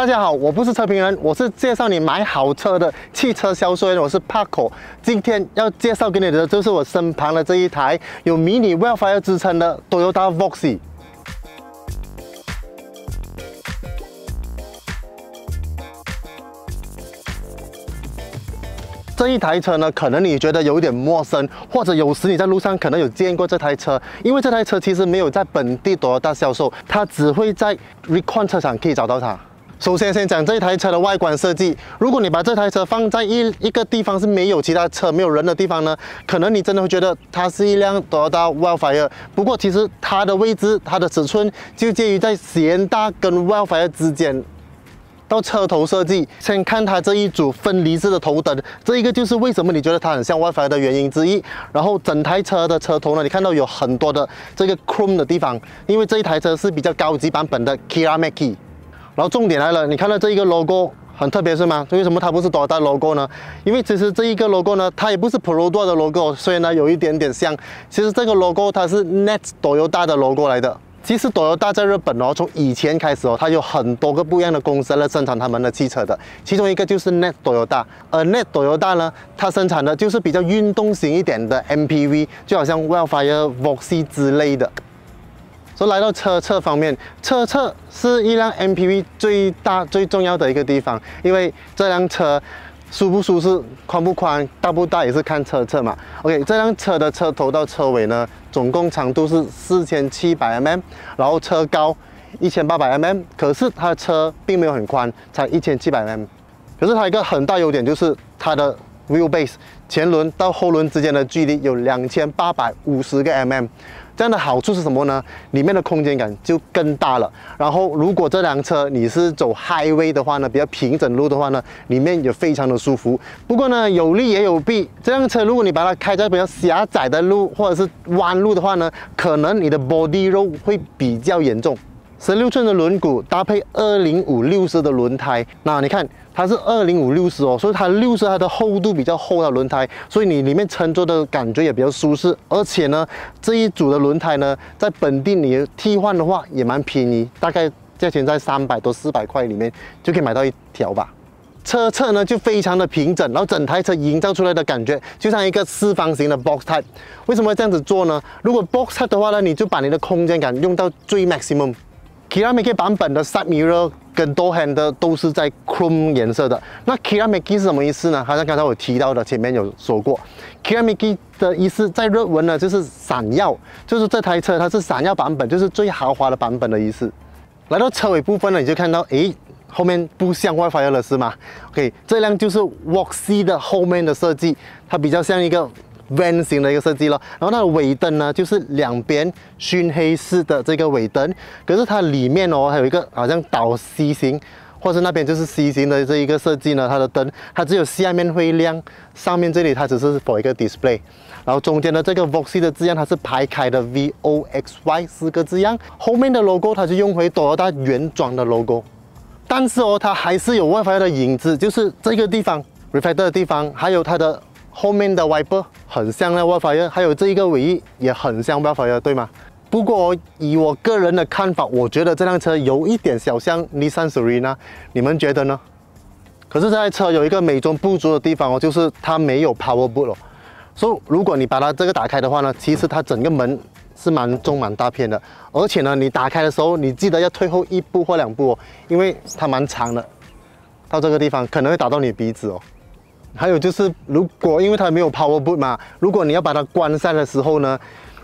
大家好，我不是车评人，我是介绍你买好车的汽车销售员，我是 Paco。今天要介绍给你的就是我身旁的这一台有迷你 Wildfire 之称的 Toyota Voxy。这一台车呢，可能你觉得有一点陌生，或者有时你在路上可能有见过这台车，因为这台车其实没有在本地多大销售，它只会在 Recon 车厂可以找到它。首先，先讲这一台车的外观设计。如果你把这台车放在一一个地方是没有其他车、没有人的地方呢，可能你真的会觉得它是一辆 Toyota Wildfire。不过，其实它的位置、它的尺寸就介于在贤大跟 Wildfire 之间。到车头设计，先看它这一组分离式的头灯，这一个就是为什么你觉得它很像 Wildfire 的原因之一。然后整台车的车头呢，你看到有很多的这个 chrome 的地方，因为这一台车是比较高级版本的 Kia m a k i 然后重点来了，你看到这一个 logo 很特别是吗？为什么它不是多大 logo 呢？因为其实这一个 logo 呢，它也不是 Pro 多的 logo，所以呢有一点点像。其实这个 logo 它是 Net 多油大的 logo 来的。其实，多优大在日本哦，从以前开始哦，它有很多个不一样的公司来生产他们的汽车的。其中一个就是 Net 多油大，而 Net 多油大呢，它生产的就是比较运动型一点的 MPV，就好像 Wildfire、Voxy 之类的。所以来到车侧方面，车侧是一辆 MPV 最大最重要的一个地方，因为这辆车。舒不舒适，宽不宽，大不大也是看车侧嘛。OK，这辆车的车头到车尾呢，总共长度是四千七百 mm，然后车高一千八百 mm，可是它的车并没有很宽，才一千七百 mm。可是它一个很大优点就是它的 wheelbase 前轮到后轮之间的距离有两千八百五十个 mm。这样的好处是什么呢？里面的空间感就更大了。然后，如果这辆车你是走 highway 的话呢，比较平整路的话呢，里面也非常的舒服。不过呢，有利也有弊。这辆车如果你把它开在比较狭窄的路或者是弯路的话呢，可能你的 body roll 会比较严重。十六寸的轮毂搭配二零五六十的轮胎，那你看它是二零五六十哦，所以它六十它的厚度比较厚的轮胎，所以你里面乘坐的感觉也比较舒适。而且呢，这一组的轮胎呢，在本地你替换的话也蛮便宜，大概价钱在三百多四百块里面就可以买到一条吧。车侧呢就非常的平整，然后整台车营造出来的感觉就像一个四方形的 box type。为什么这样子做呢？如果 box type 的话呢，你就把你的空间感用到最 maximum。Kia m a k i 版本的 side mirror 跟 door handle 都是在 chrome 颜色的。那 Kia m a k i 是什么意思呢？好像刚才我提到的，前面有说过，Kia m a k i 的意思在日文呢就是闪耀，就是这台车它是闪耀版本，就是最豪华的版本的意思。来到车尾部分呢，你就看到，诶，后面不像 WiFi 了是吗？OK，这辆就是 Walk C 的后面的设计，它比较像一个。Van 型的一个设计了，然后它的尾灯呢，就是两边熏黑式的这个尾灯，可是它里面哦，还有一个好像倒 C 型，或是那边就是 C 型的这一个设计呢，它的灯它只有下面会亮，上面这里它只是 for 一个 display，然后中间的这个 Voxy 的字样它是排开的 V O X Y 四个字样，后面的 logo 它就用回多大原装的 logo，但是哦，它还是有 WiFi 的影子，就是这个地方 reflector 的地方，还有它的。后面的 wiper 很像那 Wildfire，还有这一个尾翼也很像 Wildfire，对吗？不过以我个人的看法，我觉得这辆车有一点小像 Nissan Serena，你们觉得呢？可是这台车有一个美中不足的地方哦，就是它没有 Power Boot 哦。所以如果你把它这个打开的话呢，其实它整个门是蛮重蛮大片的，而且呢，你打开的时候你记得要退后一步或两步哦，因为它蛮长的，到这个地方可能会打到你鼻子哦。还有就是，如果因为它没有 power boot 嘛，如果你要把它关上的时候呢，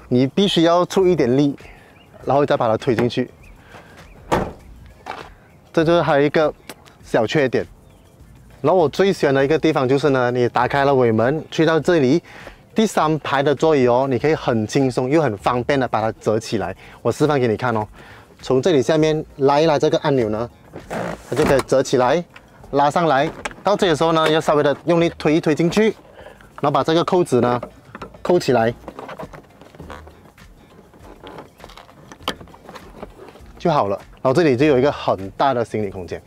你必须要出一点力，然后再把它推进去。这就是还有一个小缺点。然后我最喜欢的一个地方就是呢，你打开了尾门，去到这里，第三排的座椅哦，你可以很轻松又很方便的把它折起来。我示范给你看哦，从这里下面拉一拉这个按钮呢，它就可以折起来，拉上来。到这里的时候呢，要稍微的用力推一推进去，然后把这个扣子呢扣起来就好了。然后这里就有一个很大的行李空间，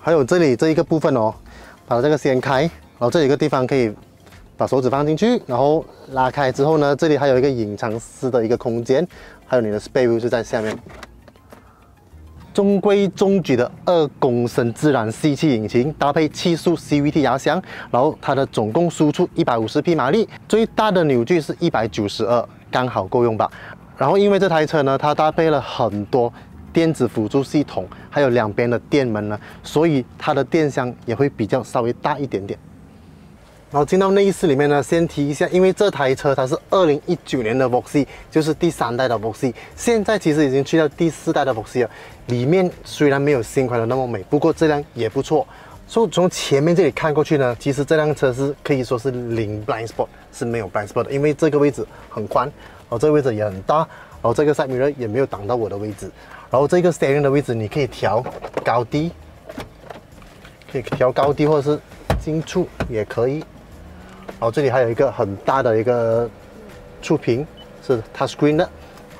还有这里这一个部分哦，把这个掀开，然后这里一个地方可以把手指放进去，然后拉开之后呢，这里还有一个隐藏式的一个空间，还有你的 spare wheel 就在下面。中规中矩的二公升自然吸气引擎，搭配七速 CVT 压箱，然后它的总共输出一百五十匹马力，最大的扭矩是一百九十二，刚好够用吧。然后因为这台车呢，它搭配了很多电子辅助系统，还有两边的电门呢，所以它的电箱也会比较稍微大一点点。然后进到内饰里面呢，先提一下，因为这台车它是二零一九年的 Voxy，就是第三代的 Voxy，现在其实已经去到第四代的 Voxy 了。里面虽然没有新款的那么美，不过质量也不错。所以从前面这里看过去呢，其实这辆车是可以说是零 blind spot，是没有 blind spot 的，因为这个位置很宽，然后这个位置也很大，然后这个 side mirror 也没有挡到我的位置，然后这个 steering 的位置你可以调高低，可以调高低或者是近处也可以。然后这里还有一个很大的一个触屏，是 touch screen 的。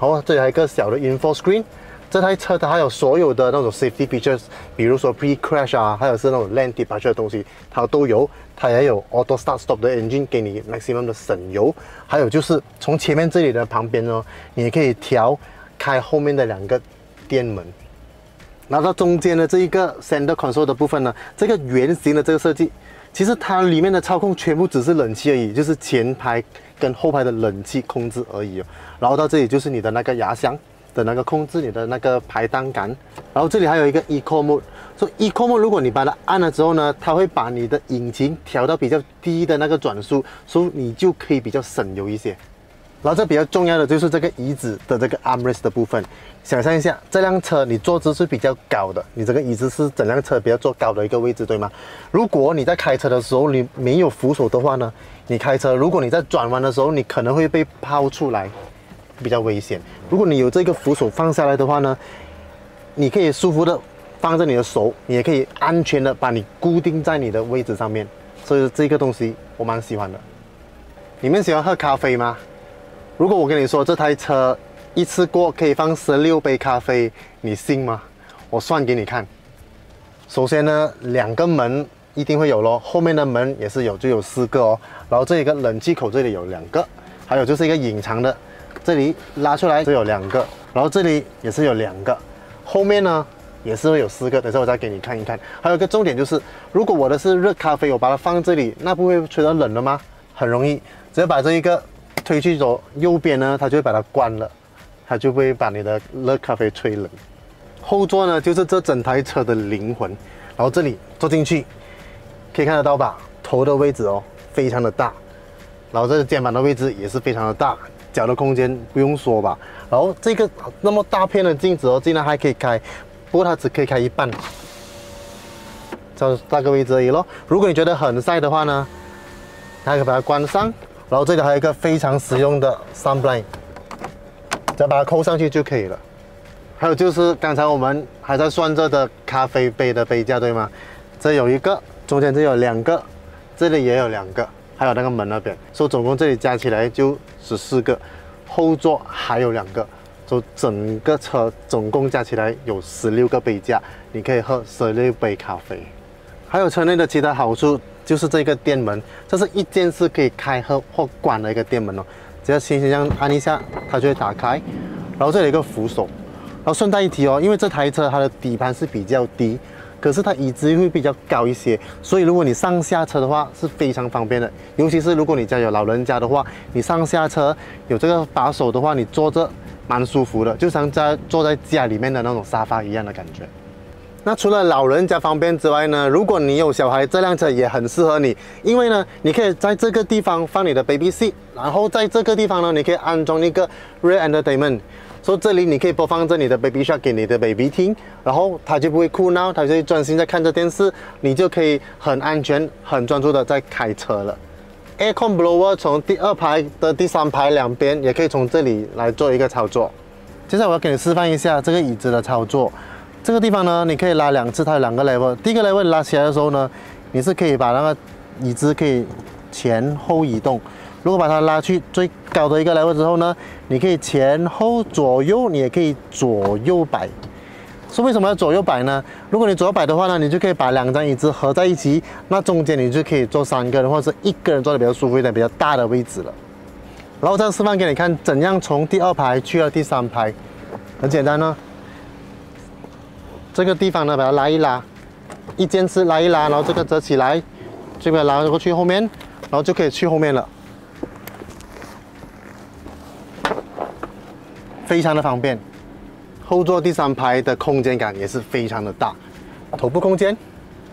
然后这里还有一个小的 info screen。这台车它还有所有的那种 safety features，比如说 pre crash 啊，还有是那种 lane departure 的东西，它都有。它也有 auto start stop 的 engine 给你 maximum 的省油。还有就是从前面这里的旁边呢，你可以调开后面的两个电门。拿到中间的这一个 center console 的部分呢，这个圆形的这个设计。其实它里面的操控全部只是冷气而已，就是前排跟后排的冷气控制而已哦。然后到这里就是你的那个牙箱的那个控制你的那个排档杆。然后这里还有一个 Eco Mode，说 Eco Mode 如果你把它按了之后呢，它会把你的引擎调到比较低的那个转速，所以你就可以比较省油一些。然后这比较重要的就是这个椅子的这个 armrest 的部分。想象一下，这辆车你坐姿是比较高的，你这个椅子是整辆车比较坐高的一个位置，对吗？如果你在开车的时候你没有扶手的话呢，你开车如果你在转弯的时候，你可能会被抛出来，比较危险。如果你有这个扶手放下来的话呢，你可以舒服的放在你的手，你也可以安全的把你固定在你的位置上面。所以这个东西我蛮喜欢的。你们喜欢喝咖啡吗？如果我跟你说这台车一次过可以放十六杯咖啡，你信吗？我算给你看。首先呢，两个门一定会有咯，后面的门也是有，就有四个哦。然后这一个冷气口这里有两个，还有就是一个隐藏的，这里拉出来只有两个，然后这里也是有两个，后面呢也是会有四个。等下我再给你看一看。还有一个重点就是，如果我的是热咖啡，我把它放这里，那不会吹得冷了吗？很容易，只要把这一个。推去左右边呢，它就会把它关了，它就会把你的热咖啡吹冷。后座呢，就是这整台车的灵魂。然后这里坐进去，可以看得到吧？头的位置哦，非常的大。然后这个肩膀的位置也是非常的大，脚的空间不用说吧。然后这个那么大片的镜子哦，竟然还可以开，不过它只可以开一半，这大个位置而已咯。如果你觉得很晒的话呢，还可以把它关上。然后这里还有一个非常实用的 sun blind，再把它扣上去就可以了。还有就是刚才我们还在算这的咖啡杯的杯架，对吗？这有一个，中间这有两个，这里也有两个，还有那个门那边，所以总共这里加起来就十四个。后座还有两个，就整个车总共加起来有十六个杯架，你可以喝十六杯咖啡。还有车内的其他好处。就是这个电门，这是一键式可以开和或关的一个电门哦。只要轻轻这样按一下，它就会打开。然后这里有一个扶手。然后顺带一提哦，因为这台车它的底盘是比较低，可是它椅子会比较高一些，所以如果你上下车的话是非常方便的。尤其是如果你家有老人家的话，你上下车有这个把手的话，你坐着蛮舒服的，就像在坐在家里面的那种沙发一样的感觉。那除了老人家方便之外呢，如果你有小孩，这辆车也很适合你，因为呢，你可以在这个地方放你的 baby seat，然后在这个地方呢，你可以安装一个 rear entertainment，所以这里你可以播放着你的 baby shark 给你的 baby 听，然后他就不会哭闹，他就会专心在看着电视，你就可以很安全、很专注的在开车了。Aircon blower 从第二排的第三排两边也可以从这里来做一个操作。接下来我要给你示范一下这个椅子的操作。这个地方呢，你可以拉两次，它有两个 level。第一个 level 拉起来的时候呢，你是可以把那个椅子可以前后移动。如果把它拉去最高的一个 level 之后呢，你可以前后左右，你也可以左右摆。是为什么要左右摆呢？如果你左右摆的话呢，你就可以把两张椅子合在一起，那中间你就可以坐三个人，或者一个人坐的比较舒服一点、比较大的位置了。然后再示范给你看，怎样从第二排去到第三排，很简单呢。这个地方呢，把它拉一拉，一件式拉一拉，然后这个折起来，这个拉过去后面，然后就可以去后面了，非常的方便。后座第三排的空间感也是非常的大，头部空间、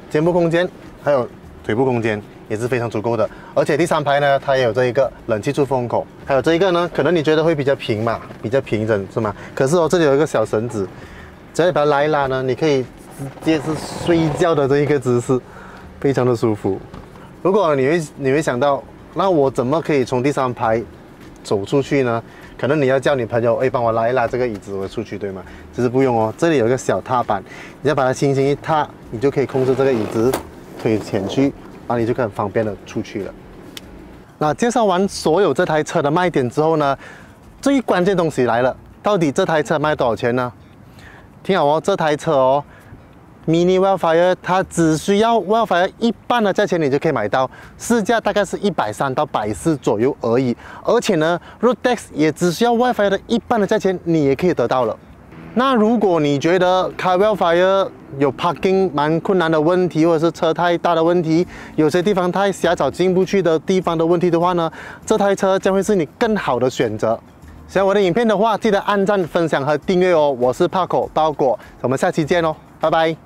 肩部空间，还有腿部空间也是非常足够的。而且第三排呢，它也有这一个冷气出风口，还有这一个呢，可能你觉得会比较平嘛，比较平整是吗？可是哦，这里有一个小绳子，只要把它拉一拉呢，你可以直接是睡觉的这一个姿势，非常的舒服。如果你会你会想到，那我怎么可以从第三排走出去呢？可能你要叫你朋友，哎，帮我拉一拉这个椅子，我出去，对吗？其实不用哦，这里有一个小踏板，你要把它轻轻一踏，你就可以控制这个椅子推前去，那你就很方便的出去了。那介绍完所有这台车的卖点之后呢，最关键东西来了，到底这台车卖多少钱呢？听好哦，这台车哦。Mini Wildfire 它只需要 Wildfire 一半的价钱，你就可以买到，市价大概是一百三到百四左右而已。而且呢，Roadex 也只需要 Wildfire 的一半的价钱，你也可以得到了。那如果你觉得开 Wildfire 有 parking 蛮困难的问题，或者是车太大的问题，有些地方太狭窄进不去的地方的问题的话呢，这台车将会是你更好的选择。喜欢我的影片的话，记得按赞、分享和订阅哦。我是 Paco 包裹，我们下期见哦，拜拜。